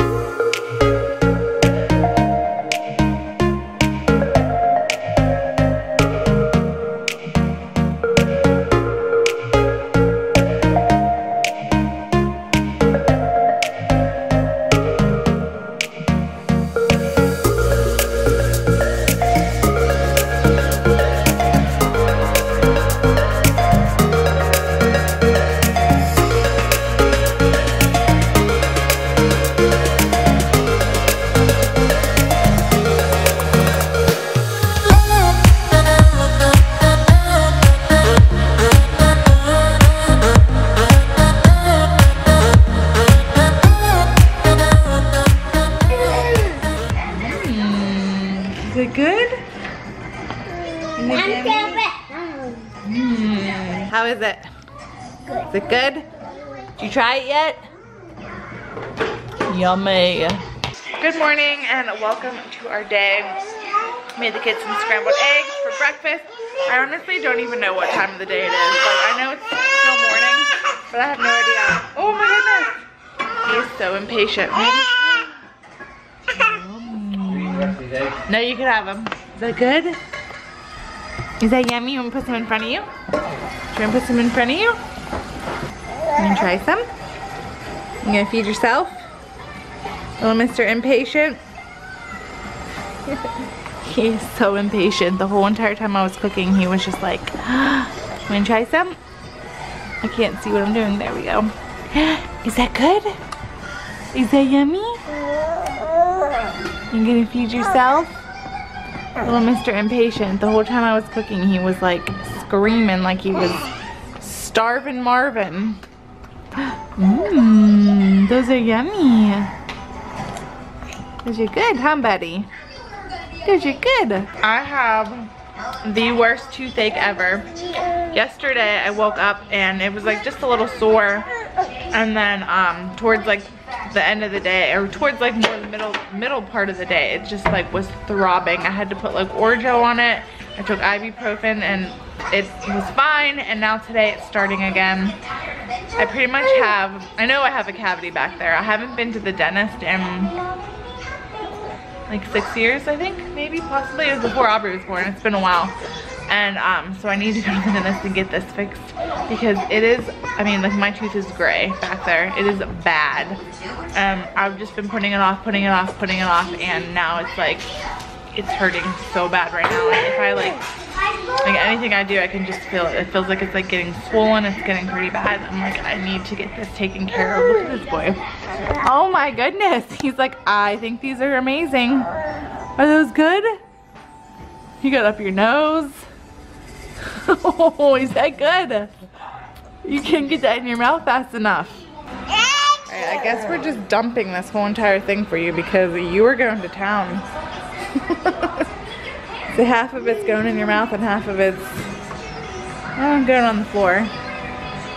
Is Is it good? Did you try it yet? Yummy. Good morning and welcome to our day. Made the kids some scrambled eggs for breakfast. I honestly don't even know what time of the day it is. Like I know it's still morning, but I have no idea. Oh my goodness. He is so impatient. No, you can have them. Is that good? Is that yummy? You want to put some in front of you? Do you want to put some in front of you? You to try some? You gonna feed yourself? Little Mr. Impatient. He's so impatient. The whole entire time I was cooking, he was just like, wanna try some? I can't see what I'm doing. There we go. Is that good? Is that yummy? You gonna feed yourself? Little Mr. Impatient. The whole time I was cooking, he was like screaming like he was starving Marvin. Mmm, those are yummy. Those are good, huh, buddy? Those are good. I have the worst toothache ever. Yesterday, I woke up and it was like just a little sore. And then um, towards like the end of the day, or towards like more the middle middle part of the day, it just like was throbbing. I had to put like Orajel on it. I took ibuprofen and it was fine. And now today it's starting again. I pretty much have, I know I have a cavity back there. I haven't been to the dentist in like six years, I think, maybe, possibly. It was before Aubrey was born. It's been a while. And um, so I need to go to the dentist and get this fixed because it is, I mean, like my tooth is gray back there. It is bad. Um, I've just been putting it off, putting it off, putting it off, and now it's like, it's hurting so bad right now. And if I like, like anything I do, I can just feel it. It feels like it's like getting swollen. It's getting pretty bad. I'm like, I need to get this taken care of. Look at this boy. Oh my goodness. He's like, I think these are amazing. Are those good? You got up your nose. Oh, is that good? You can't get that in your mouth fast enough. Alright, I guess we're just dumping this whole entire thing for you because you were going to town. so half of it's going in your mouth and half of it's oh, going on the floor.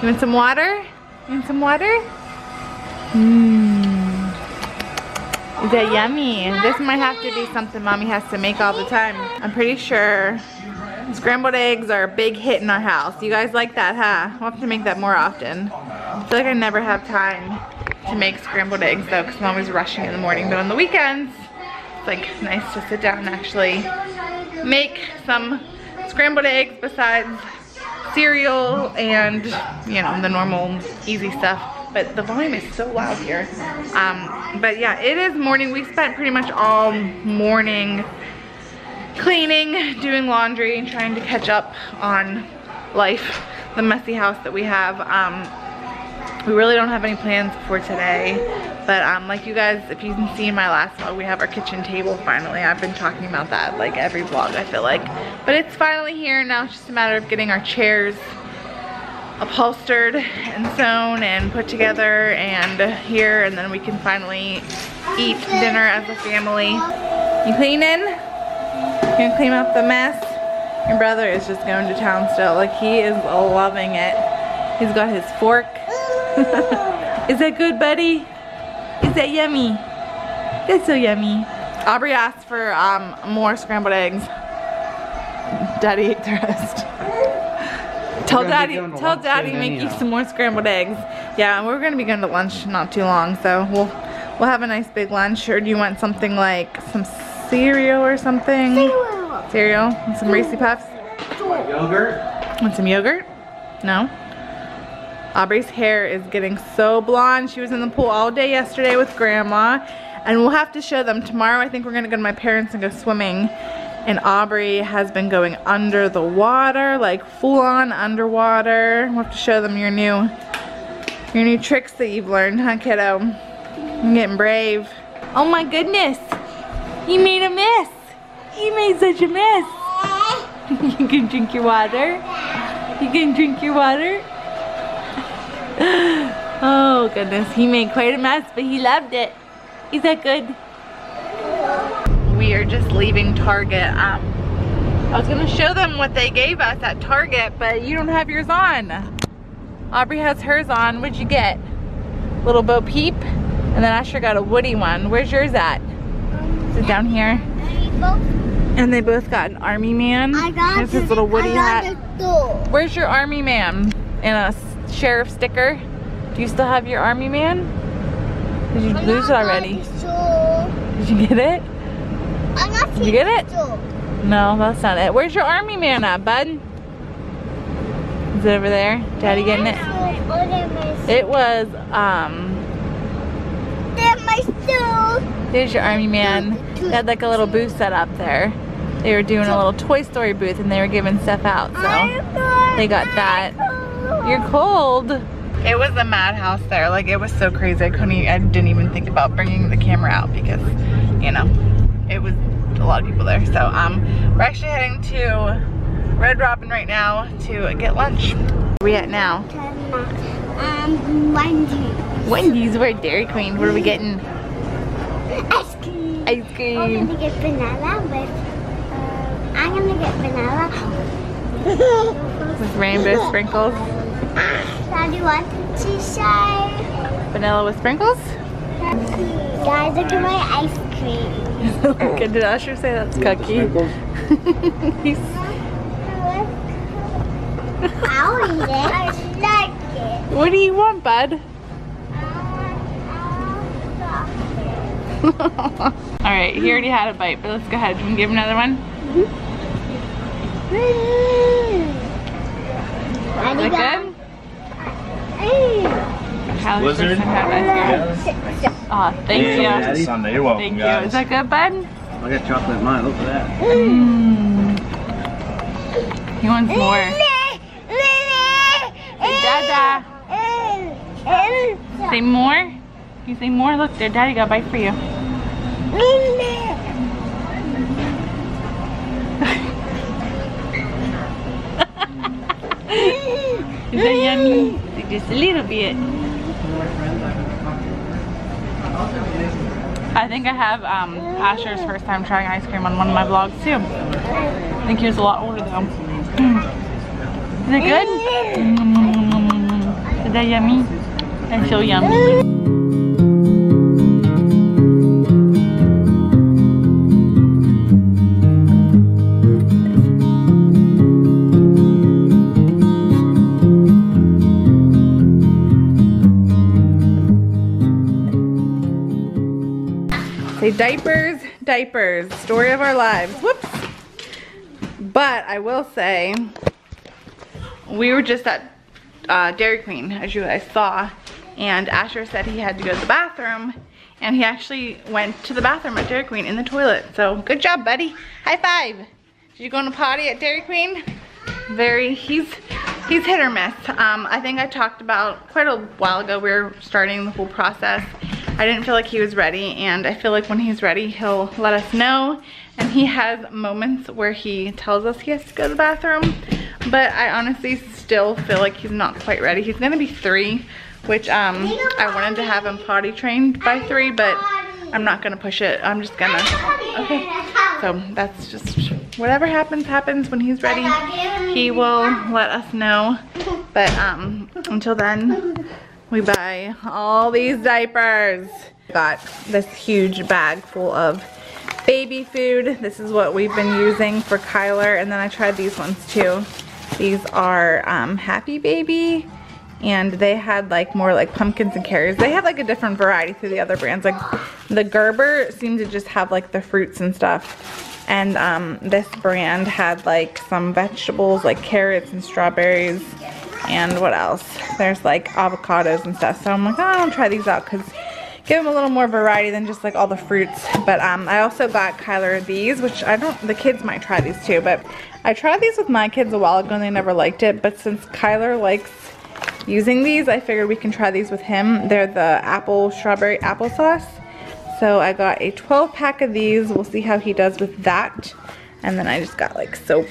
You want some water? You want some water? Mmm. Is that yummy? This might have to be something mommy has to make all the time. I'm pretty sure scrambled eggs are a big hit in our house. You guys like that, huh? We'll have to make that more often. I feel like I never have time to make scrambled eggs though because always rushing in the morning. But on the weekends, it's like nice to sit down and actually make some scrambled eggs besides cereal and, you know, the normal easy stuff but the volume is so loud here. Um, but yeah, it is morning. We spent pretty much all morning cleaning, doing laundry, trying to catch up on life, the messy house that we have. Um, we really don't have any plans for today, but um, like you guys, if you can see in my last vlog, we have our kitchen table finally. I've been talking about that like every vlog, I feel like. But it's finally here, now it's just a matter of getting our chairs upholstered and sewn and put together and here and then we can finally eat dinner as a family. You cleaning? You gonna clean up the mess? Your brother is just going to town still. Like he is loving it. He's got his fork. Is that good, buddy? Is that yummy? That's so yummy. Aubrey asked for um, more scrambled eggs. Daddy ate the rest. Tell daddy, tell daddy make you some more scrambled eggs. Yeah, we're gonna be going to lunch not too long, so we'll We'll have a nice big lunch, or do you want something like some cereal or something? Cereal. Cereal? And some Reese Puffs? Yogurt? Want some yogurt? No? Aubrey's hair is getting so blonde. She was in the pool all day yesterday with grandma. And we'll have to show them. Tomorrow I think we're gonna go to my parents and go swimming. And Aubrey has been going under the water, like full on underwater. We'll have to show them your new, your new tricks that you've learned, huh kiddo? I'm getting brave. Oh my goodness. He made a mess. He made such a mess. you can drink your water. You can drink your water. oh goodness, he made quite a mess, but he loved it. Is that good? We are just leaving Target. Um, I was gonna show them what they gave us at Target, but you don't have yours on. Aubrey has hers on. What'd you get? Little Bo Peep, and then Asher got a Woody one. Where's yours at? Is it down here? And they both got an army man. I got his little Woody hat. Where's your army man? And a sheriff sticker? Do you still have your army man? Did you lose it already? Did you get it? Did you get it? No, that's not it. Where's your army man at, bud? Is it over there? Daddy getting it? It was, um, They're my stool. there's your army man. They had like a little booth set up there. They were doing a little Toy Story booth and they were giving stuff out, so they got that. You're cold. It was a madhouse there. Like it was so crazy. I couldn't. e- I didn't even think about bringing the camera out because, you know, it was a lot of people there. So um, we're actually heading to Red Robin right now to get lunch. Where we at now? Um, Wendy's. Wendy's. We're at Dairy Queen. What are we getting? Ice cream. Ice cream. I'm cream. gonna get vanilla with. Um, I'm gonna get vanilla. With rainbow sprinkles. Daddy wants to say. Vanilla with sprinkles? Guys, look at my ice cream. Good. Did Usher say that's cookie? He's I'll eat it. I like it. What do you want, bud? All right, he already had a bite, but let's go ahead. You want give him another one? Mm-hmm. Is it good? How was Blizzard? first time had ice cream? Aw, ah, thank you. It's Sunday. You're welcome, Thank you. Is that good, bud? I got chocolate in mine. Look at that. Mmm. He wants more. Dada. Say more? You say more? Look, there, Daddy got a bite for you. Is that yummy? Just a little bit. I think I have um, Asher's first time trying ice cream on one of my vlogs too. I think he was a lot older though. Mm. Is it good? Mm. Is that yummy? That's so yummy. Diapers, diapers, story of our lives. Whoops. But I will say, we were just at uh, Dairy Queen, as you guys saw, and Asher said he had to go to the bathroom, and he actually went to the bathroom at Dairy Queen in the toilet. So good job, buddy. High five. Did you go on a potty at Dairy Queen? Very, he's he's hit or miss. Um, I think I talked about quite a while ago, we were starting the whole process. I didn't feel like he was ready, and I feel like when he's ready, he'll let us know. And he has moments where he tells us he has to go to the bathroom, but I honestly still feel like he's not quite ready. He's gonna be three, which um, I wanted to have him potty trained by three, but I'm not gonna push it. I'm just gonna, okay. So that's just, whatever happens, happens. When he's ready, he will let us know. But um, until then, we buy all these diapers. Got this huge bag full of baby food. This is what we've been using for Kyler. And then I tried these ones too. These are um, Happy Baby and they had like more like pumpkins and carrots. They had like a different variety through the other brands. Like the Gerber seemed to just have like the fruits and stuff. And um, this brand had like some vegetables like carrots and strawberries and what else? There's like avocados and stuff. So I'm like, oh, I'll try these out because give them a little more variety than just like all the fruits. But um, I also got Kyler these, which I don't, the kids might try these too, but I tried these with my kids a while ago and they never liked it. But since Kyler likes using these, I figured we can try these with him. They're the apple strawberry applesauce. So I got a 12 pack of these. We'll see how he does with that. And then I just got like soap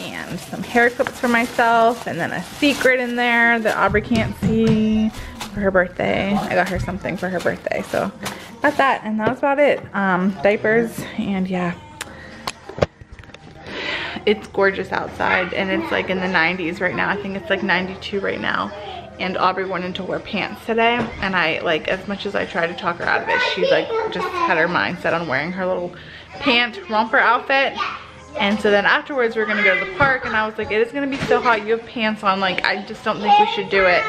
and some hair clips for myself and then a secret in there that Aubrey can't see for her birthday. I got her something for her birthday. So got that and that was about it. Um, diapers and yeah. It's gorgeous outside and it's like in the 90s right now. I think it's like 92 right now and Aubrey wanted to wear pants today and I like as much as I tried to talk her out of it she's like just had her mind set on wearing her little pant romper outfit and so then afterwards we are gonna go to the park and I was like it is gonna be so hot. You have pants on. Like I just don't think we should do it.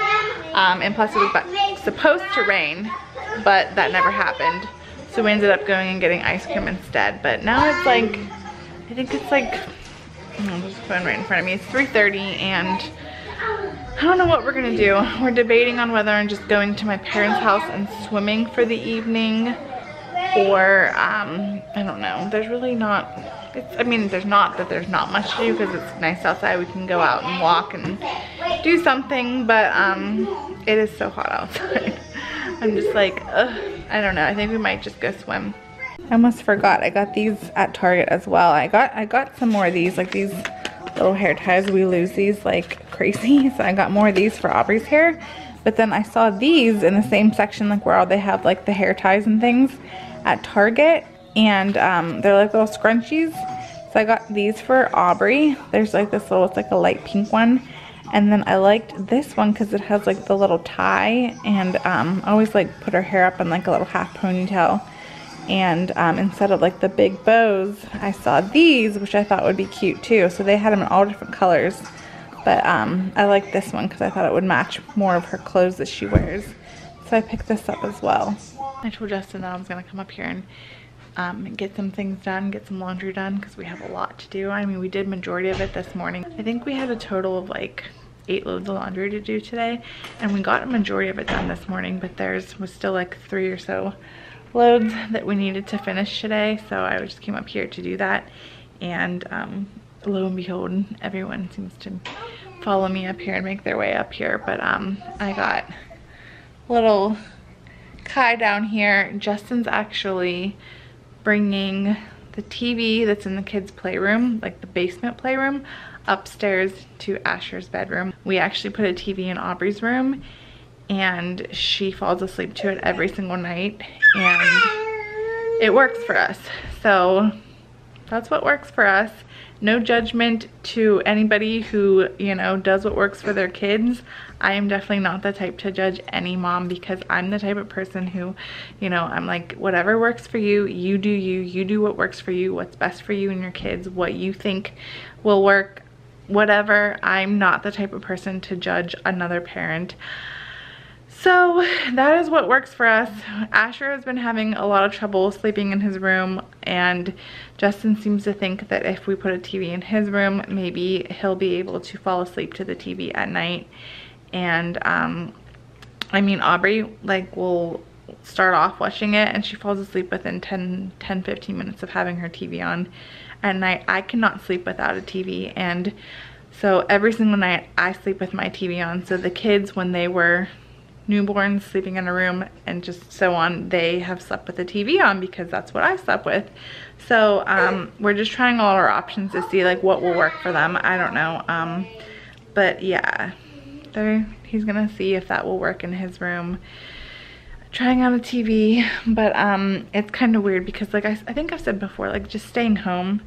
Um, and plus it was supposed to rain but that never happened. So we ended up going and getting ice cream instead. But now it's like I think it's like oh, there's a phone right in front of me. It's 3:30 and I don't know what we're gonna do. We're debating on whether I'm just going to my parents' house and swimming for the evening or, um, I don't know. There's really not, it's, I mean, there's not that there's not much to do because it's nice outside. We can go out and walk and do something, but um, it is so hot outside. I'm just like, ugh, I don't know. I think we might just go swim. I almost forgot. I got these at Target as well. I got I got some more of these, like these little hair ties. We lose these like crazy. So I got more of these for Aubrey's hair. But then I saw these in the same section like where all they have like the hair ties and things at Target. And um, they're like little scrunchies. So I got these for Aubrey. There's like this little, it's like a light pink one. And then I liked this one because it has like the little tie. And um, I always like put her hair up in like a little half ponytail and um, instead of like the big bows I saw these which I thought would be cute too so they had them in all different colors but um, I like this one because I thought it would match more of her clothes that she wears so I picked this up as well I told Justin that I was gonna come up here and um, get some things done get some laundry done because we have a lot to do I mean we did majority of it this morning I think we had a total of like eight loads of laundry to do today and we got a majority of it done this morning but there's was still like three or so loads that we needed to finish today. So I just came up here to do that. And um, lo and behold, everyone seems to follow me up here and make their way up here. But um, I got little Kai down here. Justin's actually bringing the TV that's in the kids' playroom, like the basement playroom, upstairs to Asher's bedroom. We actually put a TV in Aubrey's room and she falls asleep to it every single night and it works for us. So that's what works for us. No judgment to anybody who, you know, does what works for their kids. I am definitely not the type to judge any mom because I'm the type of person who, you know, I'm like, whatever works for you, you do you. You do what works for you, what's best for you and your kids, what you think will work, whatever. I'm not the type of person to judge another parent. So that is what works for us. Asher has been having a lot of trouble sleeping in his room and Justin seems to think that if we put a TV in his room, maybe he'll be able to fall asleep to the TV at night. And um, I mean, Aubrey like will start off watching it and she falls asleep within 10, 10, 15 minutes of having her TV on at night. I cannot sleep without a TV and so every single night I sleep with my TV on. So the kids, when they were newborns sleeping in a room and just so on, they have slept with the TV on because that's what I slept with. So um, we're just trying all our options to see like what will work for them. I don't know. Um, but yeah, he's gonna see if that will work in his room. Trying on a TV, but um, it's kind of weird because like I, I think I've said before, like just staying home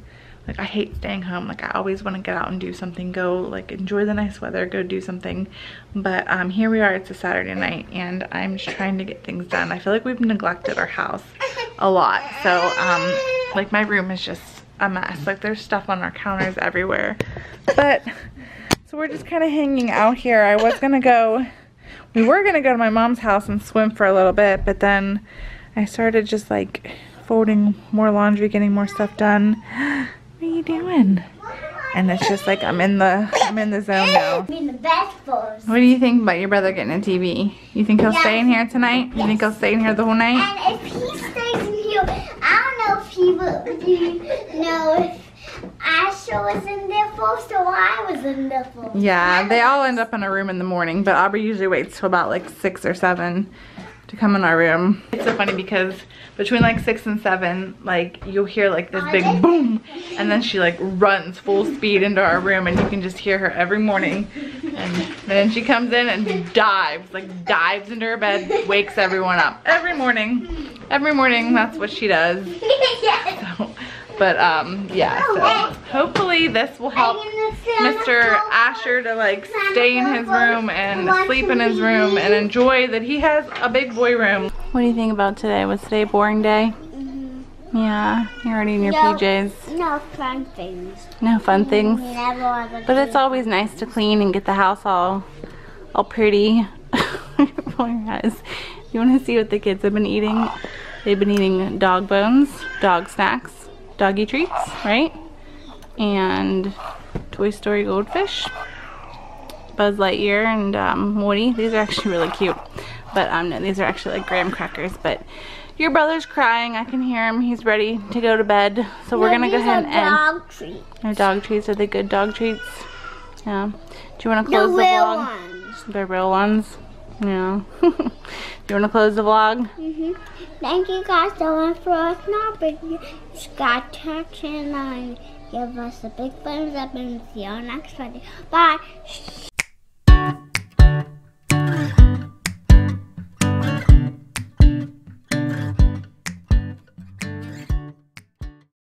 like I hate staying home. Like I always want to get out and do something, go like enjoy the nice weather, go do something. But um, here we are, it's a Saturday night and I'm just trying to get things done. I feel like we've neglected our house a lot. So um, like my room is just a mess. Like there's stuff on our counters everywhere. But So we're just kind of hanging out here. I was gonna go, we were gonna go to my mom's house and swim for a little bit, but then I started just like folding more laundry, getting more stuff done. What are you doing? And it's just like I'm in the I'm in the zone now. Be the best first. What do you think about your brother getting a TV? You think he'll stay in here tonight? You think he'll stay in here the whole night? And if he stays in here, I don't know if he will you know if Asher was in there first or I was in there first. Yeah, they all end up in a room in the morning, but Aubrey usually waits till about like six or seven to come in our room. It's so funny because between like six and seven, like you'll hear like this big boom, and then she like runs full speed into our room, and you can just hear her every morning. And then she comes in and dives, like dives into her bed, wakes everyone up every morning. Every morning, that's what she does. So, but um, yeah. So hopefully this will help Mr. Asher to like stay in his room and sleep in his room and enjoy that he has a big boy room. What do you think about today? Was today a boring day? Yeah, you're already in your No. PJs. No fun things. No fun things. We never want to But it's always nice to clean and get the house all all pretty. Roll your eyes. You want to see what the kids have been eating? They've been eating dog bones, dog snacks, doggy treats, right? And Toy Story goldfish, Buzz Lightyear, and um, Woody. These are actually really cute. But um, no, these are actually like graham crackers. But your brother's crying. I can hear him. He's ready to go to bed. So we're gonna go ahead and end. dog treat. Are dog treats, are they good dog treats? Yeah. Do you want to The close the, real vlog? ones. The real ones? Yeah. You want to close the vlog? hmm Thank you guys so much for us now, but got touch and give us a big thumbs up and see you next Friday. Bye.